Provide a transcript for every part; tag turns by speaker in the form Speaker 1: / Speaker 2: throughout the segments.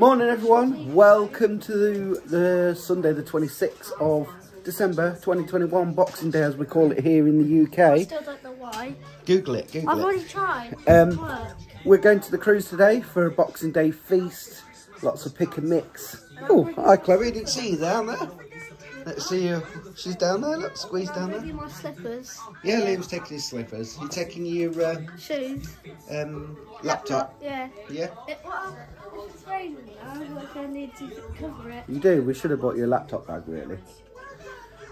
Speaker 1: Morning everyone, welcome to the Sunday the 26th of December 2021, Boxing Day as we call it here in the UK.
Speaker 2: Still don't know why.
Speaker 1: Google it, Google
Speaker 2: I've
Speaker 1: it.
Speaker 2: already tried.
Speaker 1: Um, We're going to the Crews today for a Boxing Day feast. Lots of pick and mix. Oh, hi Chloe, didn't see you down there. Let's see you. She's down there, look, squeeze down there.
Speaker 2: my slippers,
Speaker 1: Yeah, Liam's taking his slippers. You're taking your uh,
Speaker 2: shoes.
Speaker 1: um, laptop.
Speaker 2: Yeah.
Speaker 1: Yeah,
Speaker 2: It, if it's raining I need to cover it.
Speaker 1: you do. We should have bought you a laptop bag, really.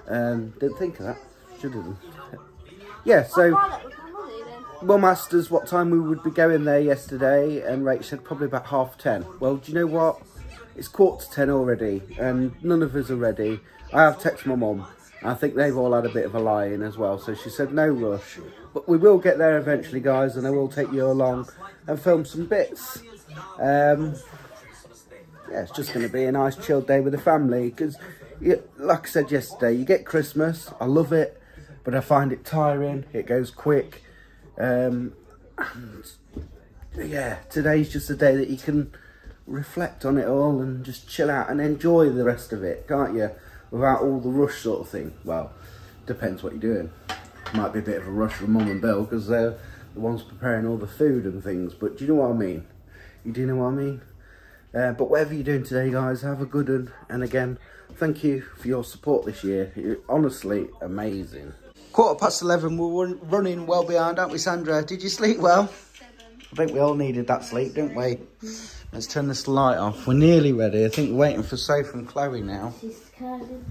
Speaker 1: Um, didn't think of that. Should have done. Yeah, so
Speaker 2: Well, that with my money then.
Speaker 1: Mum asked us what time we would be going there yesterday, and Rach said probably about half ten. Well, do you know what? It's quarter to ten already, and none of us are ready. I have texted my mum. I think they've all had a bit of a lie-in as well, so she said no rush. But we will get there eventually, guys, and I will take you along and film some bits. Um, yeah, it's just going to be a nice chilled day with the family because, like I said yesterday, you get Christmas. I love it, but I find it tiring. It goes quick. Um, and yeah, today's just a day that you can reflect on it all and just chill out and enjoy the rest of it, can't you? Without all the rush sort of thing. Well, depends what you're doing. Might be a bit of a rush for Mum and Bill because they're the ones preparing all the food and things. But do you know what I mean? You do know what I mean? Uh, but whatever you're doing today, guys, have a good one. And again, thank you for your support this year. You're honestly amazing. Quarter past 11, we're run- running well behind, aren't we, Sandra? Did you sleep well? I think we all needed that sleep, didn't we? Let's turn this light off. We're nearly ready. I think we're waiting for Sophie and Chloe now.
Speaker 2: She's curling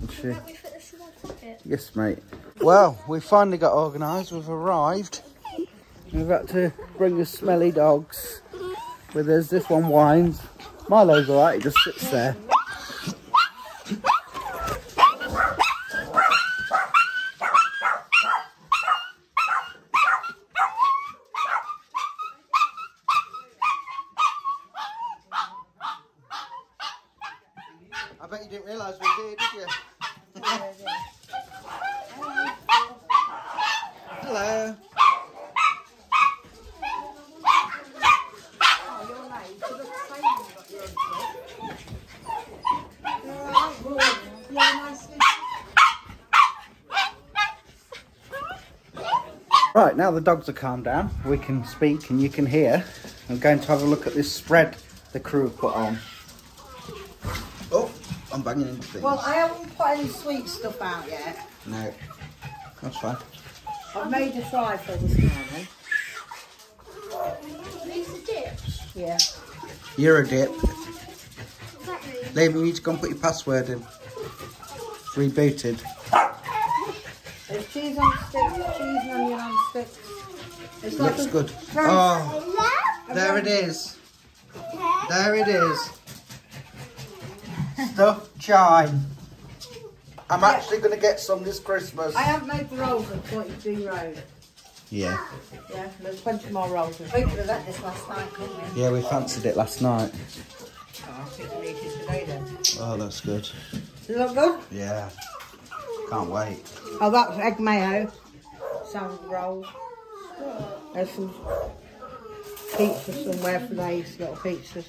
Speaker 1: And she-
Speaker 2: Let me fit this in my pocket.
Speaker 1: Yes, mate. Well, we finally got organised. We've arrived. We've got to bring the smelly dogs with us. This one whines. Milo's alright, he just sits there. Bet you didn't realise we here, did you? Hello. Right, now the dogs are calmed down, we can speak and you can hear. I'm going to have a look at this spread the crew have put on. I'm banging into things.
Speaker 3: Well, I haven't put any sweet stuff out yet.
Speaker 1: no, that's fine.
Speaker 3: I've made a fry for this morning.
Speaker 2: These are dips.
Speaker 3: Yeah.
Speaker 1: You're a dip.
Speaker 2: Exactly.
Speaker 1: Liam, you need to go and put your password in. Rebooted.
Speaker 3: There's cheese on sticks, cheese and onion on sticks. It's like
Speaker 1: Looks good.
Speaker 3: very-
Speaker 1: Oh, there it is. There it is. Stuffed chine. I'm actually going to get some this Christmas.
Speaker 3: I haven't made rolls at 42 Road.
Speaker 1: Yeah.
Speaker 3: Yeah, there's plenty more rolls. We could have had this last night, couldn't we?
Speaker 1: Yeah, we fancied it last night.
Speaker 3: Oh, I'll sit and it today then.
Speaker 1: Oh, that's good.
Speaker 3: Does it look good?
Speaker 1: Yeah. Can't wait.
Speaker 3: Oh, that's egg mayo. Some rolls. There's some pizza somewhere for these little pizzas.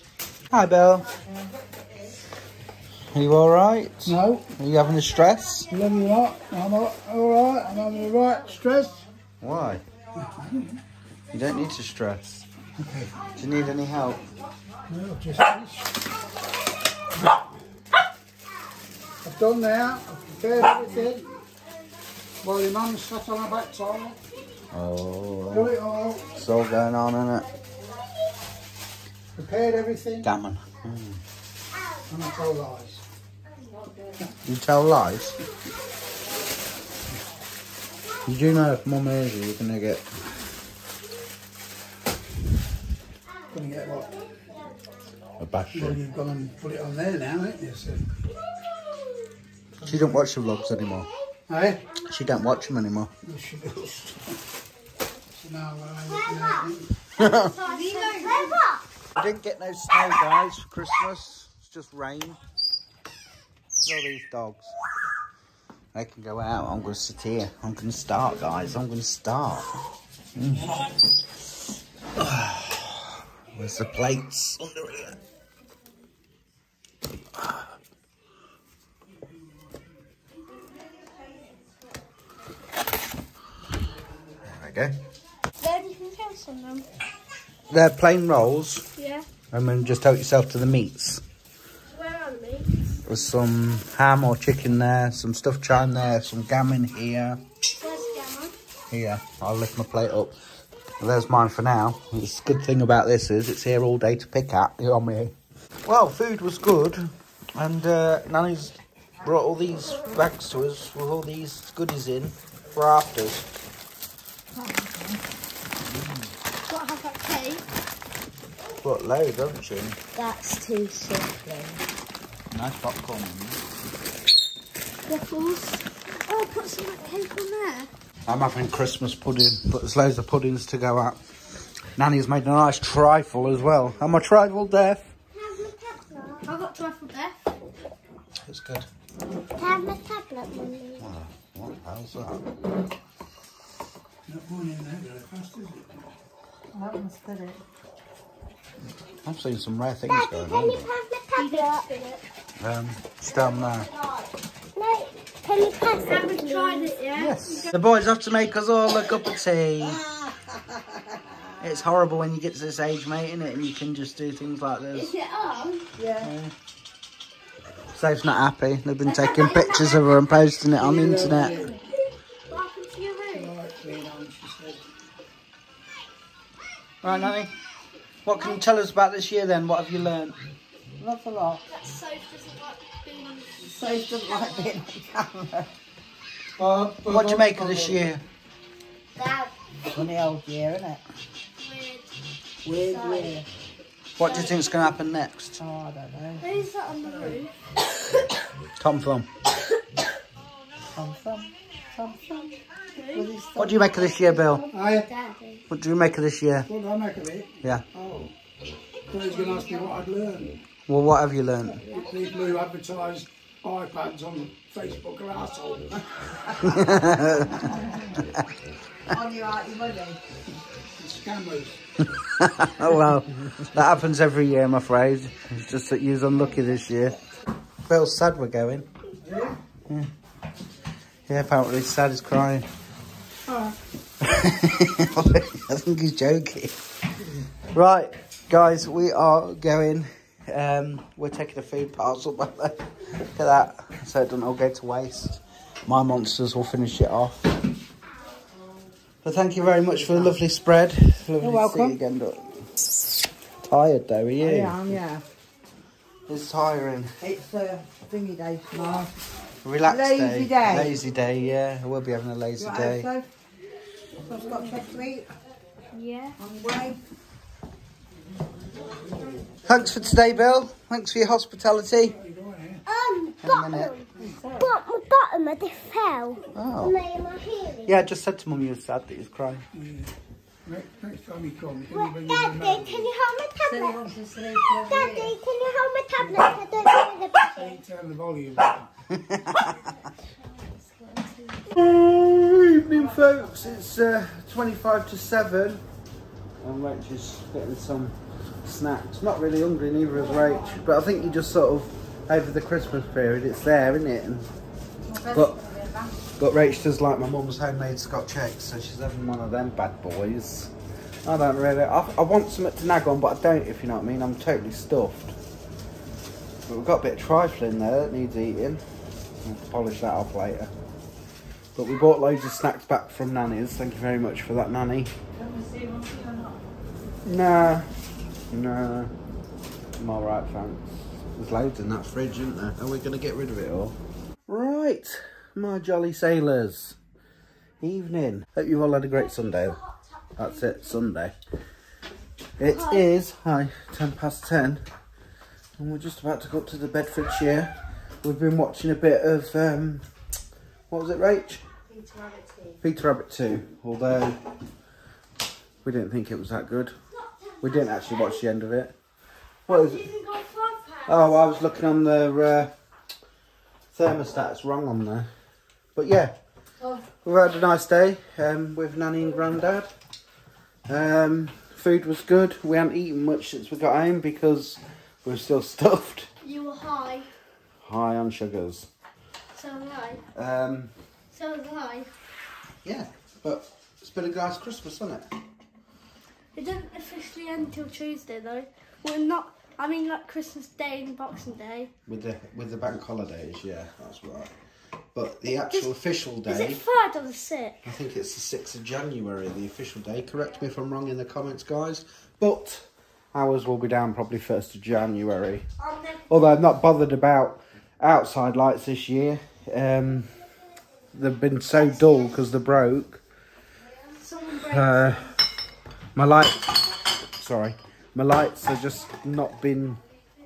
Speaker 1: Hi, Bill. Are you all right?
Speaker 4: No,
Speaker 1: Are you having a stress?
Speaker 4: lot. I'm all, all right. I'm having the right stress.
Speaker 1: Why? You don't need to stress. Do you need any help?
Speaker 4: No, just I've done that. I've prepared everything. While your mum sat on her backside. Do
Speaker 1: Oh,
Speaker 4: it all.
Speaker 1: it's all going on, isn't it?
Speaker 4: Prepared everything.
Speaker 1: Gammon.
Speaker 4: And I told lies.
Speaker 1: You tell lies. You do know if Mum hears you, you're gonna get.
Speaker 4: Gonna get what?
Speaker 1: A bash.
Speaker 4: Well, you've gone and put it on there now, ain't you? So,
Speaker 1: She don't watch the vlogs anymore.
Speaker 4: hey?
Speaker 1: She don't watch them anymore.
Speaker 4: You should do it. So now I'm looking at it.
Speaker 1: We didn't get no snow, guys, for Christmas. It's just rain. Look at these dogs. They can go out. I'm going to sit here. I'm going to start, guys. I'm going to start. Mm. Where's the plates? Under here. There we go.
Speaker 2: Then you can have some of them.
Speaker 1: They're plain rolls.
Speaker 2: Yeah.
Speaker 1: And then just help yourself to the meats.
Speaker 2: Where are the meats?
Speaker 1: There's some ham or chicken there, some stuffed chine there, some gammon here.
Speaker 2: Where's Gamma?
Speaker 1: Here, I'll lift my plate up. Well, there's mine for now. The good thing about this is it's here all day to pick at. You're on me? Well, food was good, and uh, Nanny's brought all these bags to us with all these goodies in for afters.
Speaker 2: Got to have that cake.
Speaker 1: Got loads, haven't you?
Speaker 2: That's too simple.
Speaker 1: Nice popcorn.
Speaker 2: Waffles. Oh, put some like, cake on there.
Speaker 1: I'm having Christmas pudding, but there's loads of puddings to go at. Nanny's made a nice trifle as well. Am I trifle deaf?
Speaker 2: I've got trifle death.
Speaker 1: It's good.
Speaker 2: Can I have my tablet, Mummy?
Speaker 1: Ah, what the hell's that?
Speaker 4: Not going in there very fast, is it?
Speaker 3: That must fit it.
Speaker 1: I've seen some rare things going
Speaker 2: Can you
Speaker 1: on.
Speaker 2: pass my tablet?
Speaker 1: Um, it's down there.
Speaker 2: No. Can you pass it? Haven't tried it yet.
Speaker 1: Yes. The boys have to make us all a cup of tea. It's horrible when you get to this age, mate, isn't it? And you can just do things like this.
Speaker 2: Is it on?
Speaker 3: Yeah.
Speaker 1: Safe's not happy. They've been taking pictures of her and posting it on the internet.
Speaker 2: What happened to your room?
Speaker 4: Right, clean on, she said.
Speaker 1: Right, Nanny. What can you tell us about this year then? What have you learned?
Speaker 3: Not a lot.
Speaker 2: That sofa doesn't like being
Speaker 3: Safe doesn't like being on camera.
Speaker 1: Uh, uh, what do you make of this uh, year?
Speaker 2: Dad.
Speaker 3: Funny old year, isn't it?
Speaker 2: Weird.
Speaker 3: Weird year.
Speaker 1: What do you think's going to happen next?
Speaker 3: Oh, I don't know.
Speaker 2: Who's that on the roof?
Speaker 1: Tom Thumb.
Speaker 3: Some, some, some, some. With his
Speaker 1: What do you make of this year, Bill?
Speaker 4: I,
Speaker 2: Daddy.
Speaker 1: What do you make of this year?
Speaker 4: what did I make of it?
Speaker 1: Yeah.
Speaker 4: Oh. Thought he was going to ask me what I'd learned.
Speaker 1: Well, what have you learned?
Speaker 4: People who advertise iPads on Facebook are assholes.
Speaker 3: On your right, your money.
Speaker 4: Scammers.
Speaker 1: oh well, that happens every year, I'm afraid. It's just that you're unlucky this year. Bill's sad we're going. Yeah. Yeah, apparently he's sad, he's crying. Ah. I think he's joking. Right, guys, we are going. Um, we're taking a food parcel by the. Look at that, so it doesn't all go to waste. My monsters will finish it off. But thank you very much for the lovely spread. Lovely
Speaker 3: You're welcome.
Speaker 1: To see you again, Dot. Tired though, are you?
Speaker 3: I am, yeah.
Speaker 1: It's tiring.
Speaker 3: It's a thingy day tomorrow.
Speaker 1: Relaxed
Speaker 3: Lazy
Speaker 1: day.
Speaker 3: day.
Speaker 1: Lazy day, yeah. We'll be having a lazy
Speaker 3: You
Speaker 1: day.
Speaker 3: out, so? I've got chocolate to eat
Speaker 2: Yeah.
Speaker 3: on the way.
Speaker 1: Thanks for today, Bill. Thanks for your hospitality.
Speaker 2: Um,
Speaker 1: In a minute.
Speaker 2: but my bottom of the fell.
Speaker 1: Oh.
Speaker 2: My, my hearing.
Speaker 1: Yeah, I just said to Mum you were sad that he was crying.
Speaker 4: Next, next time you come, can you bring
Speaker 2: Daddy,
Speaker 4: me a
Speaker 2: can you hold my tablet?
Speaker 3: wants to sleep over
Speaker 2: Daddy, can you hold my tablet? I don't hear the button.
Speaker 4: Turn the volume down.
Speaker 1: Evening, folks. It's uh, 25 to 7. And Rach is getting some snacks. Not really hungry, neither is Rach. But I think you just sort of, over the Christmas period, it's there, isn't it? And, but, but Rach does like my mum's homemade Scotch eggs, so she's having one of them bad boys. I don't really, I, I want something to nag on, but I don't, if you know what I mean. I'm totally stuffed. But we've got a bit of trifle in there that needs eating. I'll polish that off later. But we bought loads of snacks back from Nanny's. Thank you very much for that, Nanny. Nah, nah. I'm alright, thanks. There's loads in that fridge, isn't there? Are we going to get rid of it all? Right, my jolly sailors. Evening. Hope you've all had a great Sunday. That's it, Sunday. It is, hi, 10 past 10. And we're just about to go up to the Bedfordshire. We've been watching a bit of, um, what was it, Rach? Peter Rabbit 2. Peter Rabbit 2. Although, we didn't think it was that good. We didn't actually watch the end of it. What is it? Oh, I was looking on the uh, thermostat. It's wrong on there. But yeah, we've had a nice day um, with Nanny and Grandad. Um, food was good. We haven't eaten much since we got home because we're still stuffed.
Speaker 2: You were high.
Speaker 1: High on sugars.
Speaker 2: So was I.
Speaker 1: Um,
Speaker 2: So was I.
Speaker 1: yeah, but It's been a nice Christmas, hasn't it?
Speaker 2: It doesn't officially end till Tuesday though. We're not. I mean, like Christmas Day and Boxing Day.
Speaker 1: With the with the bank holidays, yeah, that's right. But the actual official day.
Speaker 2: Is it third or the sixth?
Speaker 1: I think it's the sixth of January, the official day. Correct me if I'm wrong in the comments, guys. But ours will be down probably first of January. Although I'm not bothered about outside lights this year. Um, they've been so dull because they're broke. Uh, my lights, sorry, my lights have just not been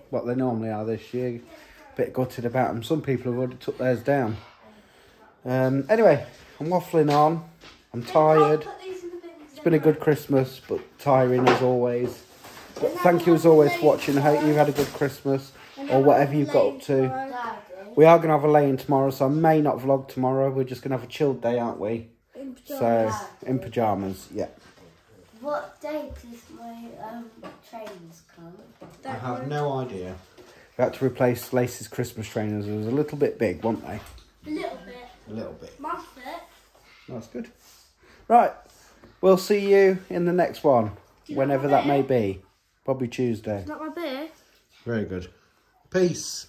Speaker 1: what they normally are this year. Bit gutted about them. Some people have already took theirs down. Um, anyway, I'm waffling on. I'm tired.
Speaker 2: Put these in the bin.
Speaker 1: It's been a good Christmas, but tiring as always. But thank you as always for watching. I hope you've had a good Christmas or whatever you've got up to. We are going to have a lay-in tomorrow, so I may not vlog tomorrow. We're just going to have a chilled day, aren't we?
Speaker 2: In
Speaker 1: So, in pyjamas, yeah.
Speaker 5: What date is my um, trains come?
Speaker 1: I have no idea. We had to replace Lacey's Christmas trainers. It was a little bit big, weren't they?
Speaker 2: A little bit.
Speaker 1: A little bit.
Speaker 2: My fit.
Speaker 1: That's good. Right. We'll see you in the next one, whenever that may be. Probably Tuesday.
Speaker 2: Not my beer.
Speaker 1: Very good. Peace.